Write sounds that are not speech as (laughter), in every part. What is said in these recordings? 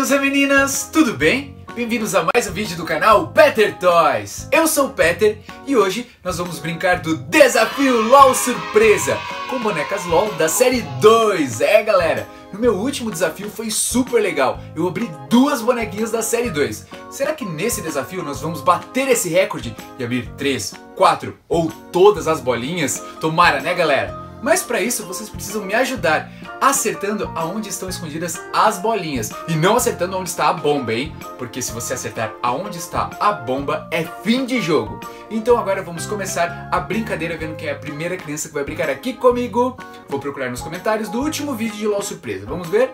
meninos e meninas, tudo bem? Bem-vindos a mais um vídeo do canal Peter Toys. Eu sou o Peter e hoje nós vamos brincar do Desafio LOL Surpresa com bonecas LOL da série 2. É, galera, no meu último desafio foi super legal. Eu abri duas bonequinhas da série 2. Será que nesse desafio nós vamos bater esse recorde e abrir 3, 4 ou todas as bolinhas? Tomara, né, galera? Mas para isso vocês precisam me ajudar acertando aonde estão escondidas as bolinhas e não acertando onde está a bomba, hein? Porque se você acertar aonde está a bomba é fim de jogo. Então agora vamos começar a brincadeira vendo quem é a primeira criança que vai brincar aqui comigo. Vou procurar nos comentários do último vídeo de LOL Surpresa. Vamos ver?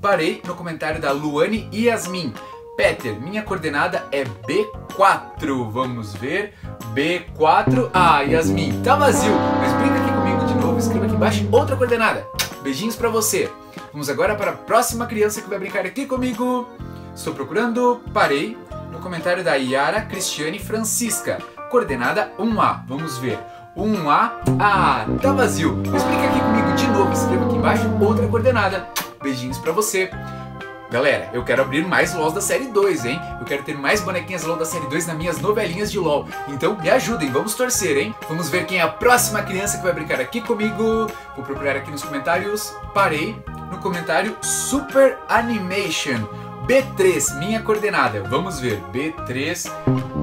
Parei no comentário da Luane Yasmin. Peter, minha coordenada é B4. Vamos ver. B4. Ah, Yasmin, tá vazio. Mas brinca aqui comigo de novo. Escreva aqui embaixo outra coordenada. Beijinhos pra você. Vamos agora para a próxima criança que vai brincar aqui comigo. Estou procurando. Parei no comentário da Yara Cristiane Francisca. Coordenada 1A. Vamos ver. 1A. Ah, tá vazio. Explica aqui comigo de novo. Escreva aqui embaixo outra coordenada. Beijinhos pra você. Galera, eu quero abrir mais LOLs da série 2, hein? Eu quero ter mais bonequinhas LOL da série 2 nas minhas novelinhas de LOL. Então me ajudem, vamos torcer, hein? Vamos ver quem é a próxima criança que vai brincar aqui comigo. Vou procurar aqui nos comentários. Parei no comentário Super Animation. B3, minha coordenada. Vamos ver. B3.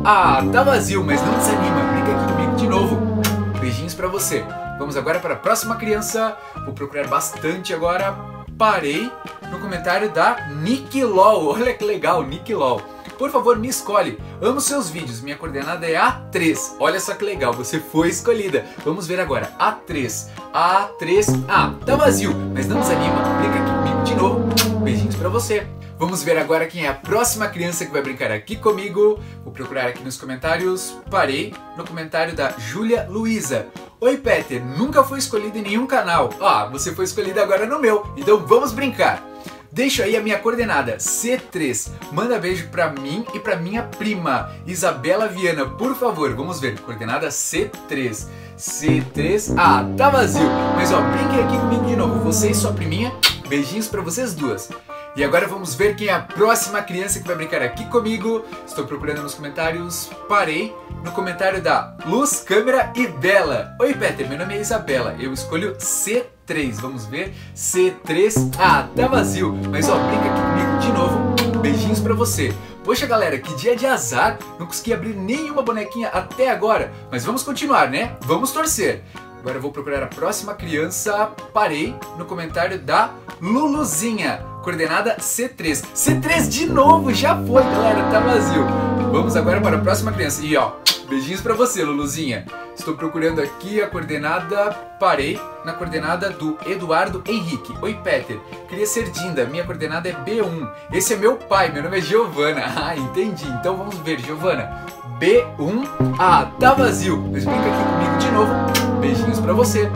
Ah, tá vazio, mas não desanima. Brinca aqui comigo de novo. Beijinhos pra você. Vamos agora para a próxima criança. Vou procurar bastante agora. Parei no comentário da Nick LOL. (laughs) Olha que legal, Nick LOL. Por favor, me escolhe. Amo seus vídeos. Minha coordenada é A3. Olha só que legal, você foi escolhida. Vamos ver agora. A3. A3. Ah, tá vazio, mas não desanima. Clica aqui comigo de novo. Beijinhos pra você. Vamos ver agora quem é a próxima criança que vai brincar aqui comigo. Vou procurar aqui nos comentários. Parei no comentário da Júlia Luiza. Oi Peter, nunca fui escolhido em nenhum canal. Ah, você foi escolhido agora no meu. Então vamos brincar. Deixa aí a minha coordenada, C3. Manda beijo pra mim e pra minha prima, Isabela Viana, por favor. Vamos ver, coordenada C3. C3. Ah, tá vazio. Mas ó, brinquem aqui comigo de novo. Você e sua priminha, beijinhos pra vocês duas. E agora vamos ver quem é a próxima criança que vai brincar aqui comigo. Estou procurando nos comentários. Parei no comentário da Luz, Câmera e Bela. Oi, Peter, meu nome é Isabela. Eu escolho C3. Vamos ver. C3. Ah, tá vazio. Mas ó, brinca aqui comigo de novo. Beijinhos pra você. Poxa, galera, que dia de azar. Não consegui abrir nenhuma bonequinha até agora. Mas vamos continuar, né? Vamos torcer. Agora eu vou procurar a próxima criança. Parei no comentário da Luluzinha. Coordenada C3. C3 de novo, já foi, galera, tá vazio. Vamos agora para a próxima criança. E ó, beijinhos pra você, Luluzinha. Estou procurando aqui a coordenada. Parei na coordenada do Eduardo Henrique. Oi, Peter. Queria ser Dinda. Minha coordenada é B1. Esse é meu pai. Meu nome é Giovana. (laughs) Ah, entendi. Então vamos ver, Giovana. B1. Ah, tá vazio. Brinca aqui comigo de novo. Beijinhos pra você.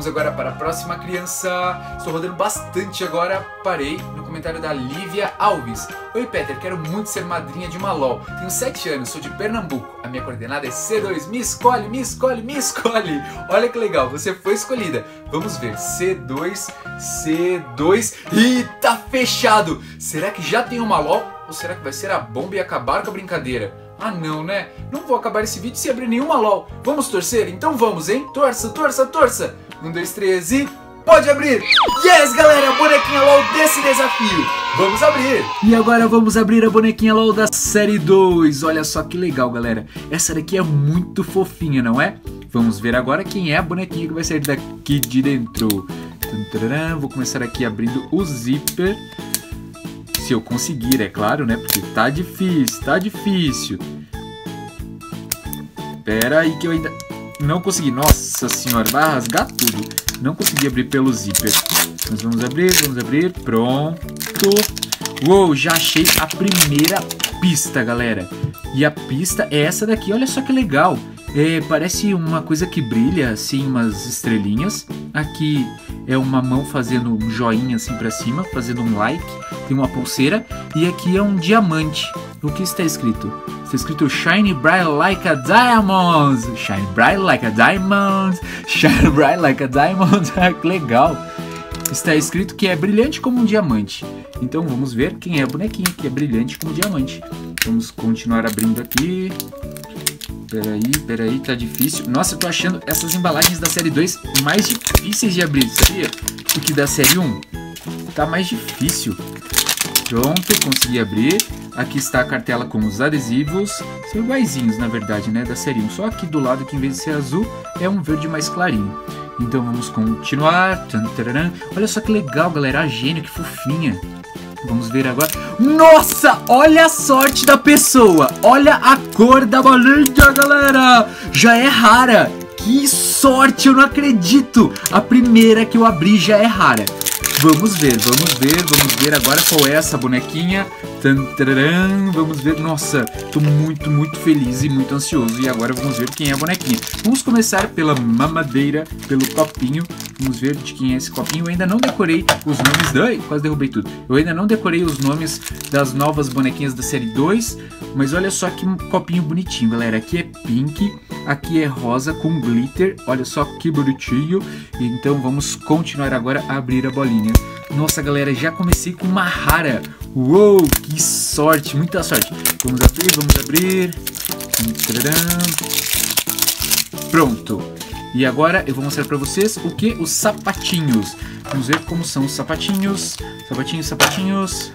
Vamos agora para a próxima criança. Estou rodando bastante agora. Parei no comentário da Lívia Alves. Oi, Peter, quero muito ser madrinha de uma LOL. Tenho 7 anos, sou de Pernambuco. A minha coordenada é C2. Me escolhe, me escolhe, me escolhe. Olha que legal, você foi escolhida. Vamos ver. C2, C2. E tá fechado. Será que já tem uma LOL? Ou será que vai ser a bomba e acabar com a brincadeira? Ah não, né? Não vou acabar esse vídeo sem abrir nenhuma LOL. Vamos torcer? Então vamos, hein? Torça, torça, torça. Um, dois, três e... Pode abrir! Yes, galera! Bonequinha LOL desse desafio! Vamos abrir! E agora vamos abrir a bonequinha LOL da série 2. Olha só que legal, galera. Essa daqui é muito fofinha, não é? Vamos ver agora quem é a bonequinha que vai sair daqui de dentro. Vou começar aqui abrindo o zíper. Se eu conseguir, é claro, né? Porque tá difícil, tá difícil. Pera aí que eu ainda não consegui. Nossa senhora, vai rasgar tudo. Não consegui abrir pelo zíper. Mas vamos abrir, vamos abrir. Pronto. Uou, já achei a primeira pista, galera. E a pista é essa daqui. Olha só que legal. É, parece uma coisa que brilha, assim, umas estrelinhas. Aqui é uma mão fazendo um joinha assim para cima, fazendo um like. Tem uma pulseira. E aqui é um diamante. O que está escrito? Está escrito Shine bright like a diamond. Shine bright like a diamond. (laughs) Shine bright like a diamond. (laughs) que legal. está escrito que é brilhante como um diamante. Então vamos ver quem é a bonequinha que é brilhante como diamante. Vamos continuar abrindo aqui. Peraí, peraí, tá difícil. Nossa, eu tô achando essas embalagens da série 2 mais difíceis de abrir, sabia? Do que da série 1. Tá mais difícil. Pronto, consegui abrir. Aqui está a cartela com os adesivos. São iguaizinhos, na verdade, né? Da série 1. Só aqui do lado, que em vez de ser azul, é um verde mais clarinho. Então vamos continuar. Olha só que legal, galera. A gênio, que fofinha. Vamos ver agora. Nossa, olha a sorte da pessoa. Olha a cor da bolinha, galera. Já é rara. Que sorte, eu não acredito. A primeira que eu abri já é rara. Vamos ver, vamos ver, vamos ver agora qual é essa bonequinha. Tantaran, vamos ver. Nossa, tô muito, muito feliz e muito ansioso. E agora vamos ver quem é a bonequinha. Vamos começar pela mamadeira, pelo copinho. Vamos ver de quem é esse copinho. Eu ainda não decorei os nomes. Ai, quase derrubei tudo. Eu ainda não decorei os nomes das novas bonequinhas da série 2. Mas olha só que copinho bonitinho, galera. Aqui é pink, aqui é rosa com glitter. Olha só que bonitinho. Então vamos continuar agora a abrir a bolinha. Nossa, galera, já comecei com uma rara. Uou, que sorte, muita sorte. Vamos abrir, vamos abrir. Pronto. E agora eu vou mostrar para vocês o que? Os sapatinhos. Vamos ver como são os sapatinhos. Sapatinhos, sapatinhos.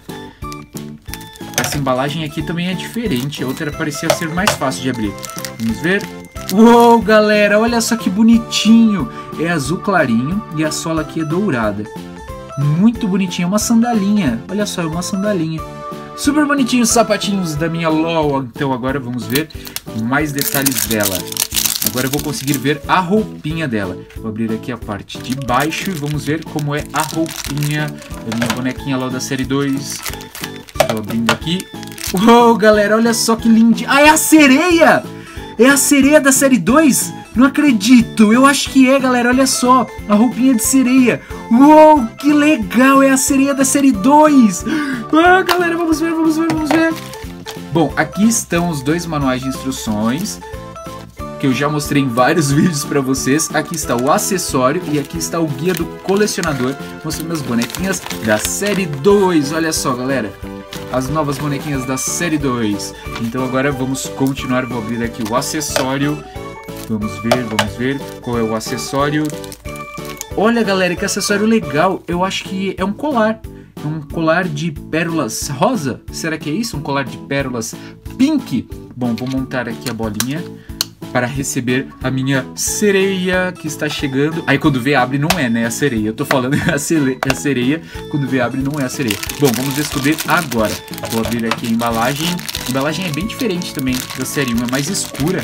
Essa embalagem aqui também é diferente. A outra parecia ser mais fácil de abrir. Vamos ver. Uou, galera, olha só que bonitinho. É azul clarinho e a sola aqui é dourada. Muito bonitinha, uma sandalinha. Olha só, é uma sandalinha. Super bonitinhos os sapatinhos da minha LOL. Então agora vamos ver mais detalhes dela. Agora eu vou conseguir ver a roupinha dela. Vou abrir aqui a parte de baixo e vamos ver como é a roupinha da minha bonequinha LOL da série 2. Abrindo aqui. Uou, galera, olha só que lindinha. Ah, é a sereia! É a sereia da série 2? Não acredito, eu acho que é, galera. Olha só, a roupinha de sereia. Uou, que legal! É a sereia da série 2. Ah, galera, vamos ver, vamos ver, vamos ver. Bom, aqui estão os dois manuais de instruções que eu já mostrei em vários (laughs) vídeos para vocês. Aqui está o acessório e aqui está o guia do colecionador, mostrando as bonequinhas da série 2. Olha só, galera as novas bonequinhas da série 2. Então agora vamos continuar, vou abrir aqui o acessório. Vamos ver, vamos ver qual é o acessório. Olha galera, que acessório legal. Eu acho que é um colar. Um colar de pérolas rosa. Será que é isso? Um colar de pérolas pink? Bom, vou montar aqui a bolinha para receber a minha sereia que está chegando. Aí quando vê abre não é, né, a sereia. Eu tô falando (laughs) a, sereia, a sereia, quando vê abre não é a sereia. Bom, vamos descobrir agora. Vou abrir aqui a embalagem. A embalagem é bem diferente também da série 1, é mais escura.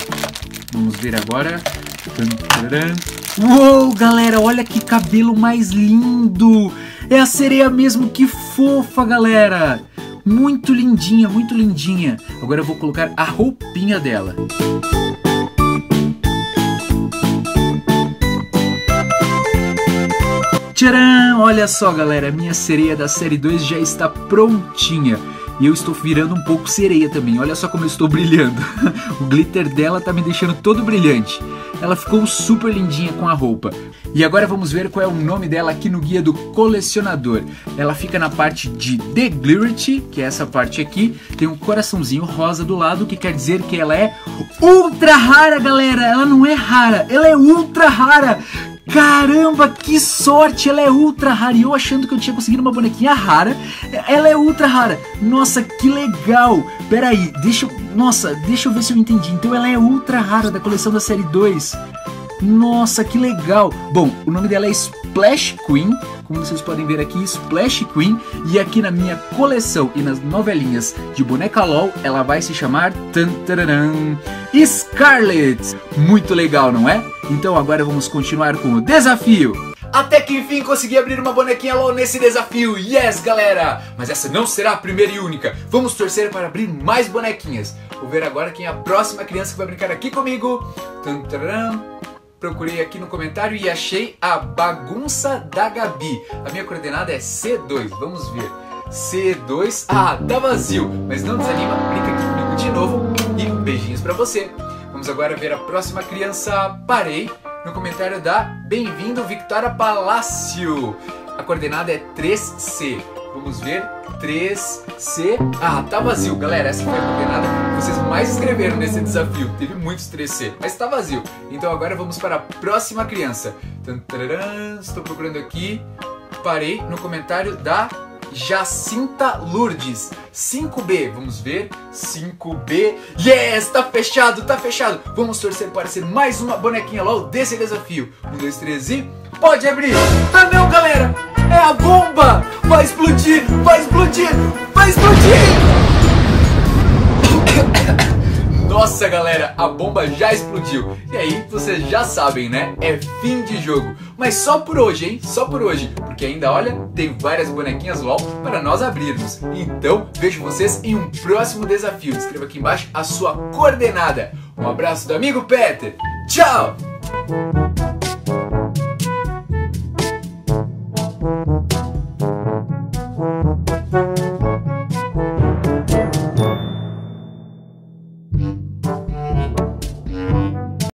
Vamos ver agora. Uou, galera, olha que cabelo mais lindo! É a sereia mesmo, que fofa, galera! Muito lindinha, muito lindinha. Agora eu vou colocar a roupinha dela. Tcharam! Olha só, galera, minha sereia da série 2 já está prontinha. E eu estou virando um pouco sereia também. Olha só como eu estou brilhando. (laughs) o glitter dela tá me deixando todo brilhante. Ela ficou super lindinha com a roupa. E agora vamos ver qual é o nome dela aqui no guia do colecionador. Ela fica na parte de The Glirity, que é essa parte aqui. Tem um coraçãozinho rosa do lado, que quer dizer que ela é ultra rara, galera. Ela não é rara, ela é ultra rara. Caramba, que sorte! Ela é ultra rara. E eu achando que eu tinha conseguido uma bonequinha rara. Ela é ultra rara. Nossa, que legal! Pera aí, deixa eu... Nossa, deixa eu ver se eu entendi. Então ela é ultra rara da coleção da série 2. Nossa, que legal! Bom, o nome dela é Splash Queen, como vocês podem ver aqui, Splash Queen, e aqui na minha coleção e nas novelinhas de boneca LOL, ela vai se chamar Scarlet! Muito legal, não é? Então agora vamos continuar com o desafio! Até que enfim consegui abrir uma bonequinha LOL nesse desafio, yes galera! Mas essa não será a primeira e única, vamos torcer para abrir mais bonequinhas. Vou ver agora quem é a próxima criança que vai brincar aqui comigo. Tantararam procurei aqui no comentário e achei a bagunça da Gabi. A minha coordenada é C2, vamos ver. C2, ah, tá vazio, mas não desanima, clica aqui comigo de novo e beijinhos para você. Vamos agora ver a próxima criança. Parei no comentário da Bem-vindo Victoria Palácio. a coordenada é 3C. Vamos ver. 3C. Ah, tá vazio, galera. Essa foi a coordenada vocês mais escreveram nesse desafio. Teve muitos 3C, mas tá vazio. Então agora vamos para a próxima criança. Estou procurando aqui. Parei no comentário da Jacinta Lourdes. 5B, vamos ver. 5B. Yes, tá fechado, tá fechado. Vamos torcer para ser mais uma bonequinha LOL desse desafio. 1, 2, 3 e. Pode abrir! Ah não, galera! É a bomba! Vai explodir! Vai explodir! Vai explodir! Nossa, galera, a bomba já explodiu. E aí, vocês já sabem, né? É fim de jogo. Mas só por hoje, hein? Só por hoje. Porque ainda, olha, tem várias bonequinhas LOL para nós abrirmos. Então, vejo vocês em um próximo desafio. Escreva aqui embaixo a sua coordenada. Um abraço do amigo Peter. Tchau!